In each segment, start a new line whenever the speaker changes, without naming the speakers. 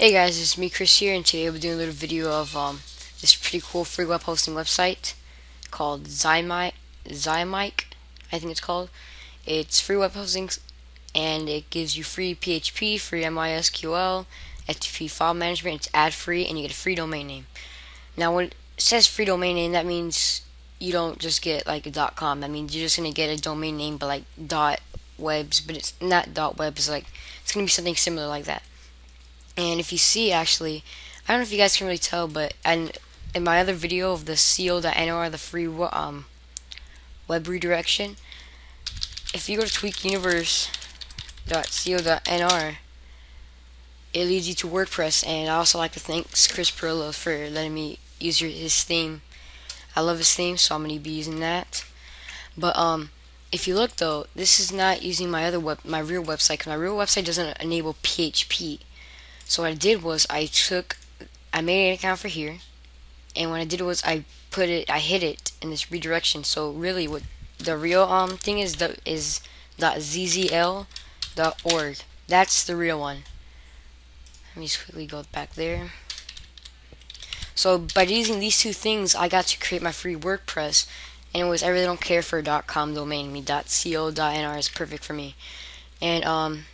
Hey guys, it's me Chris here and today we'll be doing a little video of um, this pretty cool free web hosting website called Zymic, Zymic, I think it's called. It's free web hosting and it gives you free PHP, free MySQL, FTP file management, it's ad free and you get a free domain name. Now when it says free domain name that means you don't just get like a .com, that means you're just going to get a domain name but like dot webs, but it's not dot webs, like it's going to be something similar like that. And if you see, actually, I don't know if you guys can really tell, but and in my other video of the co.nr, the free um, web redirection, if you go to tweakuniverse.co.nr, it leads you to WordPress. And I also like to thank Chris Pirillo for letting me use his theme. I love his theme, so I'm going to be using that. But um, if you look though, this is not using my other web, my real website, because my real website doesn't enable PHP. So what I did was I took, I made an account for here, and what I did was I put it, I hit it in this redirection. So really, what the real um thing is the is .zzl.org. That's the real one. Let me just quickly go back there. So by using these two things, I got to create my free WordPress, and it was I really don't care for a .com domain. I mean .co.nr is perfect for me, and um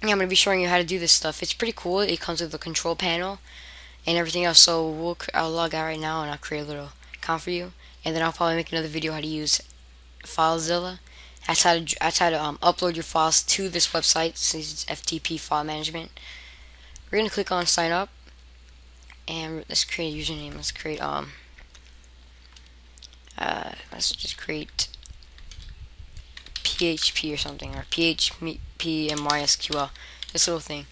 I'm going to be showing you how to do this stuff. It's pretty cool. It comes with a control panel and everything else. So we'll, I'll log out right now and I'll create a little account for you. And then I'll probably make another video how to use FileZilla. That's how to, that's how to um, upload your files to this website. Since it's FTP file management. We're going to click on sign up. And let's create a username. Let's create, um, uh, let's just create PHP or something, or PHP and MySQL. This little thing.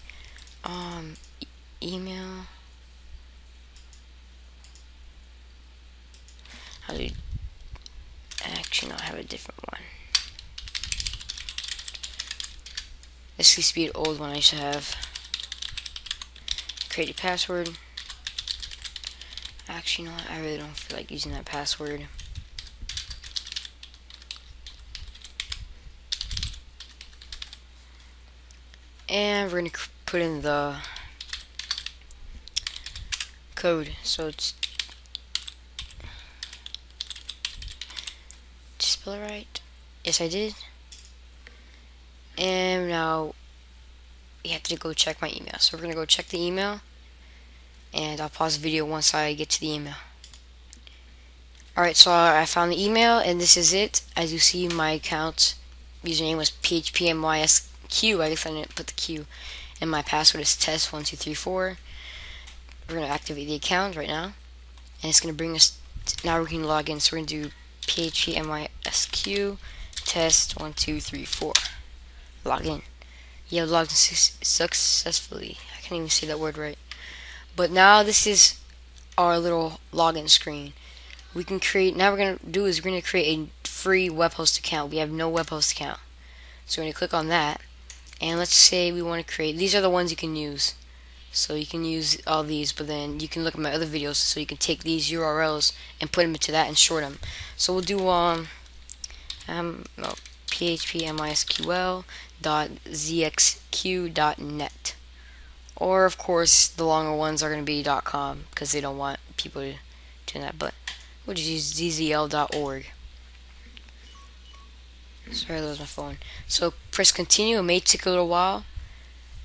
Um, e email. How do you, actually, no, I have a different one. This used to be an old one I used to have. Create a password. Actually, what? I really don't feel like using that password. And we're going to put in the code. So it's did spell it right. Yes I did. And now you have to go check my email. So we're gonna go check the email and I'll pause the video once I get to the email. Alright so I found the email and this is it. As you see my account. Username was phpmys Q. I guess I didn't put the Q. And my password is test1234. We're going to activate the account right now. And it's going to bring us, now we can log in. So we're going to do phpmysq test1234. Log in. You have logged in su successfully. I can't even say that word right. But now this is our little login screen. We can create, now we're going to do is we're going to create a free web host account. We have no web host account. So we're going to click on that and let's say we want to create these are the ones you can use. So you can use all these but then you can look at my other videos so you can take these URLs and put them into that and short them so we'll do um, um php mysql dot zxq dot net. Or of course the longer ones are going to be dot com because they don't want people to do that but we'll just use zzl.org Sorry, that was my phone. So press continue. It may take a little while.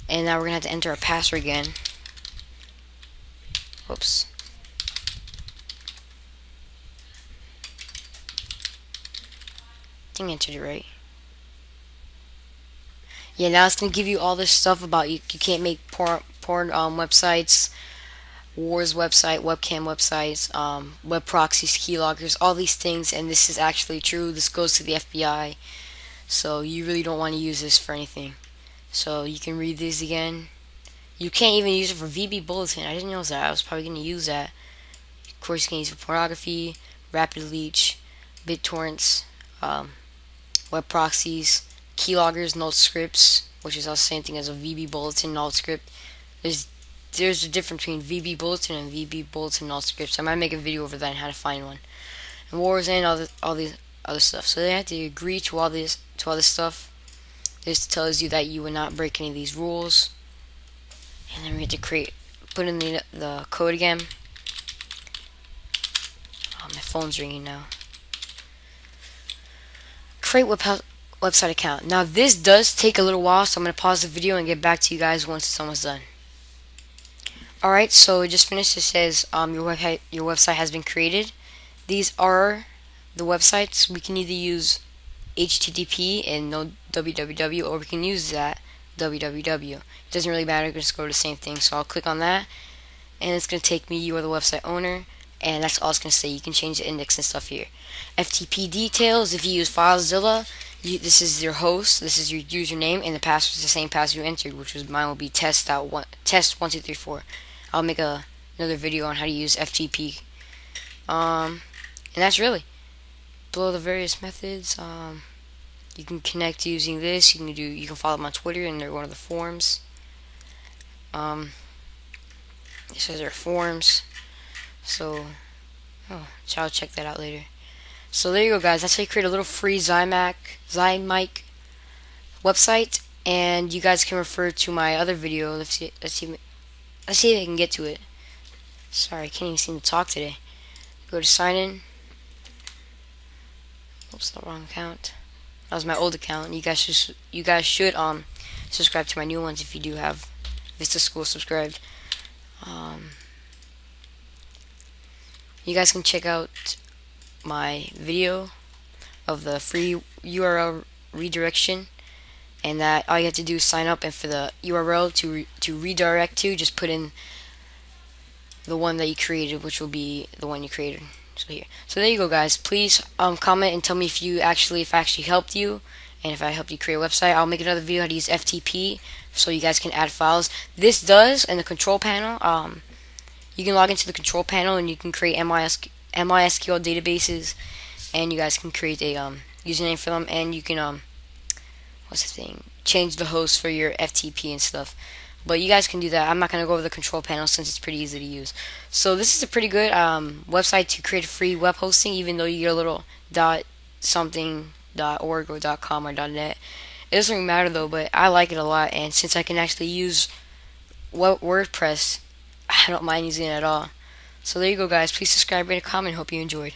And now we're going to have to enter our password again. Whoops. I think I entered it right. Yeah, now it's going to give you all this stuff about you, you can't make porn, porn um, websites, wars website, webcam websites, um, web proxies, keyloggers, all these things, and this is actually true. This goes to the FBI, so you really don't want to use this for anything. So you can read these again. You can't even use it for VB Bulletin. I didn't know that. I was probably going to use that. Of course, you can use it for pornography, rapid leech, BitTorrents, um, web proxies, keyloggers, note scripts, which is the same thing as a VB Bulletin note script. There's there's a difference between VB Bulletin and VB Bulletin all scripts. I might make a video over that and how to find one. And wars and all the, all these other stuff. So they have to agree to all this to all this stuff. This tells you that you will not break any of these rules. and then we have to create put in the the code again oh my phone's ringing now create web website account now this does take a little while so I'm gonna pause the video and get back to you guys once it's almost done alright so it just finished it says um, your website your website has been created these are the websites we can either use HTTP and no www or we can use that www. It doesn't really matter, just go to the same thing. So I'll click on that and it's going to take me, you are the website owner and that's all it's going to say. You can change the index and stuff here. FTP details, if you use FileZilla, you, this is your host, this is your username, and the password is the same password you entered, which was mine will be test out one test one two three four. I'll make a another video on how to use FTP. Um, and that's really below the various methods. Um, you can connect using this. You can do. You can follow them on Twitter, and they're one of the forums. Um, it says there are forums. So, oh, so I'll check that out later. So there you go, guys. That's how you create a little free Zymac, Zymic website, and you guys can refer to my other video. Let's see. Let's see. Let's see if I can get to it. Sorry, I can't even seem to talk today. Go to sign in. Oops, the wrong account. That was my old account. You guys should you guys should um subscribe to my new ones if you do have Vista School subscribed. Um, you guys can check out my video of the free URL redirection and that all you have to do is sign up and for the URL to re to redirect to just put in the one that you created which will be the one you created. So here. So there you go guys. Please um, comment and tell me if you actually if I actually helped you and if I helped you create a website. I'll make another video how to use FTP so you guys can add files. This does in the control panel um, you can log into the control panel and you can create MySQL, MySQL databases and you guys can create a um, username for them and you can um what's the thing change the host for your FTP and stuff but you guys can do that. I'm not going to go over the control panel since it's pretty easy to use. So this is a pretty good um, website to create free web hosting, even though you get a little dot something dot org or dot com or dot net. It doesn't really matter though, but I like it a lot. And since I can actually use WordPress, I don't mind using it at all. So there you go, guys. Please subscribe, rate, and comment. Hope you enjoyed.